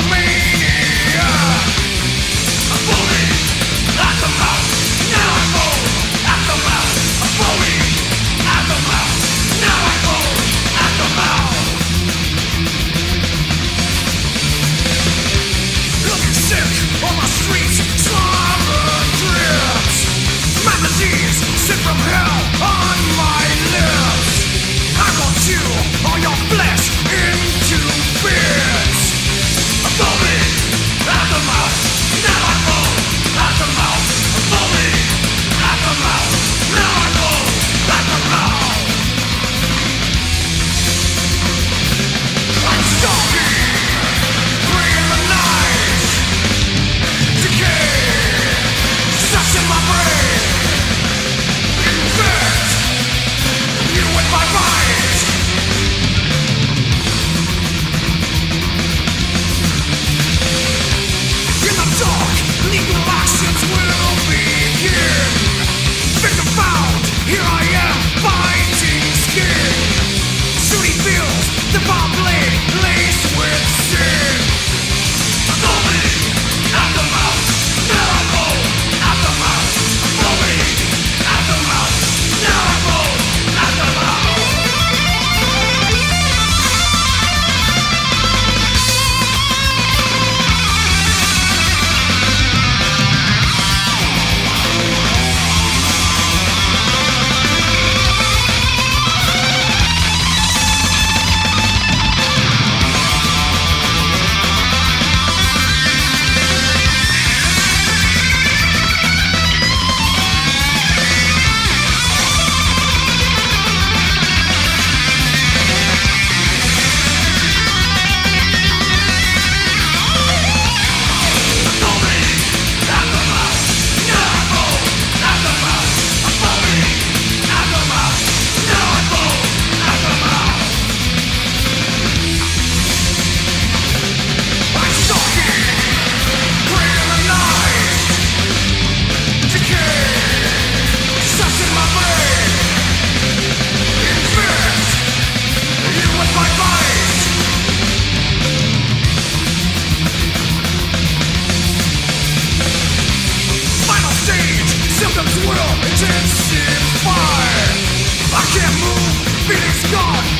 Amazing. Feelings gone, nerves sucked dry Paralyzed